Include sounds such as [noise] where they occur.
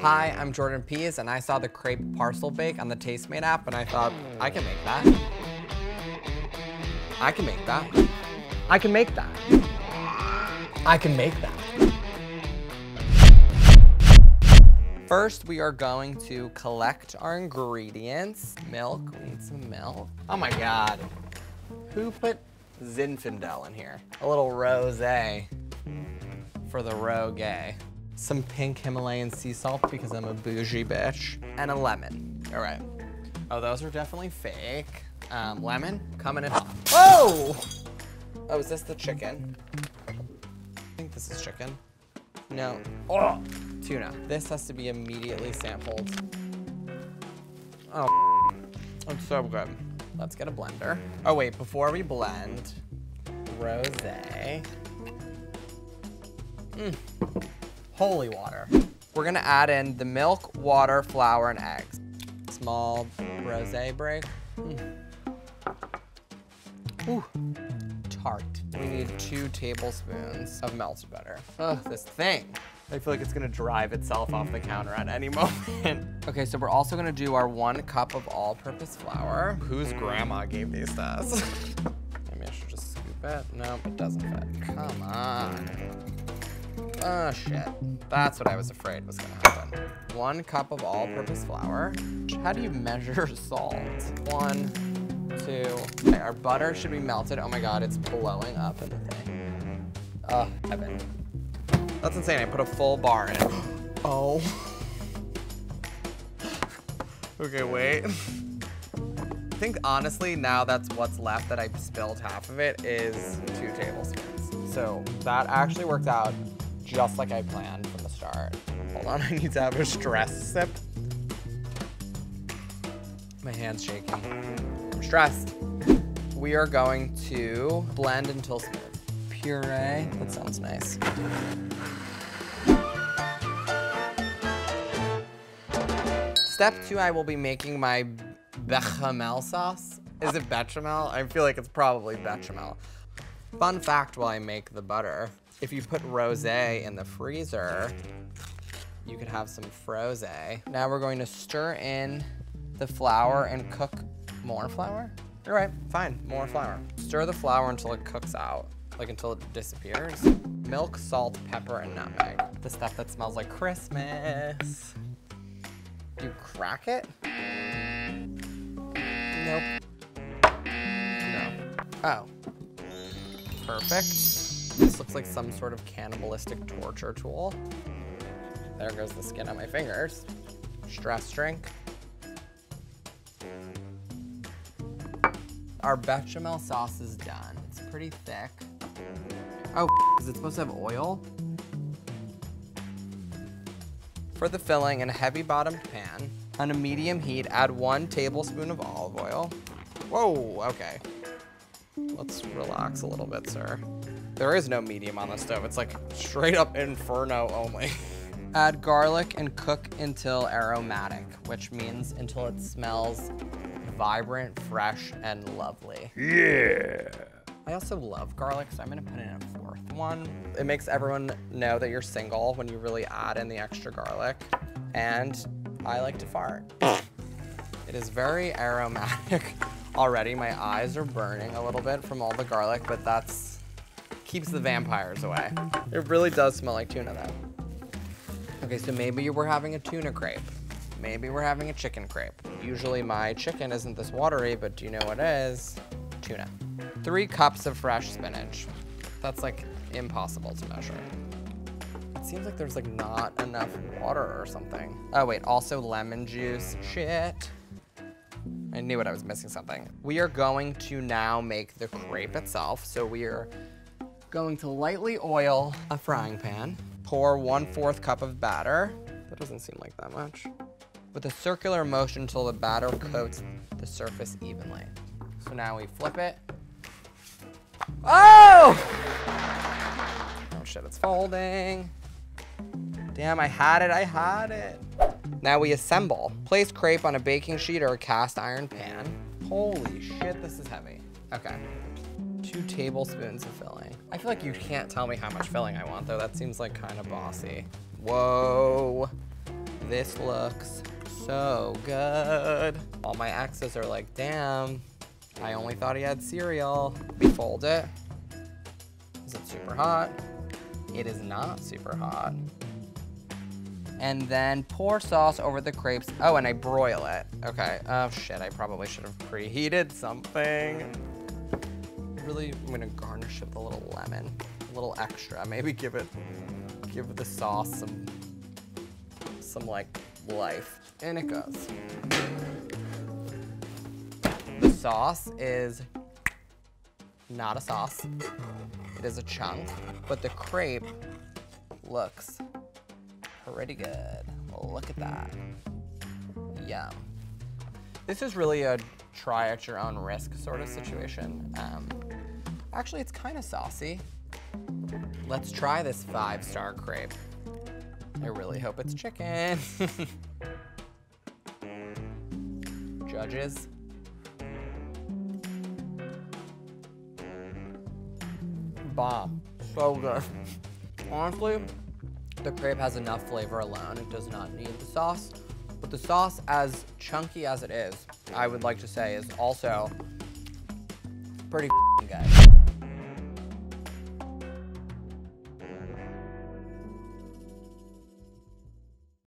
Hi, I'm Jordan Pease, and I saw the crepe parcel bake on the Tastemade app, and I thought, I can make that. I can make that. I can make that. I can make that. First, we are going to collect our ingredients. Milk, we need some milk. Oh my God. Who put Zinfandel in here? A little rosé for the rogue. Some pink Himalayan sea salt because I'm a bougie bitch. And a lemon. All right. Oh, those are definitely fake. Um, lemon, coming in hot. Whoa! Oh, is this the chicken? I think this is chicken. No. Oh, tuna. This has to be immediately sampled. Oh, it's so good. Let's get a blender. Oh wait, before we blend, rosé. Mm. Holy water. We're gonna add in the milk, water, flour, and eggs. Small rosé break. Mm. Ooh, tart. We need two tablespoons of melted butter. Ugh, this thing. I feel like it's gonna drive itself off the counter at any [laughs] moment. okay, so we're also gonna do our one cup of all-purpose flour. Whose grandma gave these to us? [laughs] Maybe I should just scoop it. No, it doesn't fit. Come on. Oh shit. That's what I was afraid was gonna happen. One cup of all-purpose flour. How do you measure [laughs] salt? One, two. Okay, our butter should be melted. Oh my god, it's blowing up in the thing. Oh, heaven. That's insane. I put a full bar in. [gasps] Oh. [laughs] okay, wait. [laughs] I think honestly, now that's what's left that I spilled half of it is two tablespoons. So that actually worked out just like I planned from the start. Hold on, [laughs] I need to have a stress sip. My hand's shaking. I'm stressed. We are going to blend until smooth. Puree, that sounds nice. Step two, I will be making my bechamel sauce. Is it bechamel? I feel like it's probably bechamel. Fun fact while I make the butter, if you put rosé in the freezer, you could have some frosé. Now we're going to stir in the flour and cook more flour. You're right, fine, more flour. Stir the flour until it cooks out, like until it disappears. Milk, salt, pepper, and nutmeg. The stuff that smells like Christmas. You crack it? Nope. No. Oh. Perfect. This looks like some mm-hmm. sort of cannibalistic torture tool. There goes the skin on my fingers. Stress drink. Our bechamel sauce is done. It's pretty thick. Oh, [laughs] is it supposed to have oil? For the filling, in a heavy bottomed pan, on a medium heat, add one tablespoon of olive oil. Whoa, okay. Let's relax a little bit, sir. There is no medium on the stove. It's like straight up inferno only. [laughs] Add garlic and cook until aromatic, which means until it smells vibrant, fresh, and lovely. Yeah. I also love garlic, so I'm gonna put in a fourth one. It makes everyone know that you're single when you really add in the extra garlic. And I like to fart. [laughs] It is very aromatic [laughs] already. My eyes are burning a little bit from all the garlic, but that's keeps the vampires away. It really does smell like tuna though. Okay, so maybe we're having a tuna crepe. Maybe we're having a chicken crepe. Usually my chicken isn't this watery, but do you know what is? Tuna. Three cups of fresh spinach. That's like impossible to measure. It seems like there's like not enough water or something. Oh wait, also lemon juice. Shit. I knew it, I was missing something. We are going to now make the crepe itself. So we are going to lightly oil a frying pan. Pour one fourth cup of batter. That doesn't seem like that much. With a circular motion until the batter coats the surface evenly. So now we flip it. Oh! Oh shit, it's folding. Damn, I had it, I had it. Now we assemble. Place crepe on a baking sheet or a cast iron pan. Holy shit, this is heavy. Okay. Two tablespoons of filling. I feel like you can't tell me how much filling I want though. That seems like kind of bossy. Whoa. This looks so good. All my exes are like, damn, I only thought he had cereal. We fold it. Is it super hot? It is not super hot. And then pour sauce over the crepes. Oh, and I broil it. Okay. Oh shit, I probably should have preheated something. Really, I'm gonna garnish it with a little lemon. A little extra. Maybe give it, give the sauce some, some like life. And it goes. The sauce is not a sauce. It is a chunk, but the crepe looks pretty good. Look at that. Yum. This is really a try at your own risk sort of situation. Um, actually, it's kind of saucy. Let's try this five star crepe. I really hope it's chicken. [laughs] Judges. Bomb. So good. Honestly, the crepe has enough flavor alone. It does not need the sauce. But the sauce, as chunky as it is, I would like to say is also pretty good.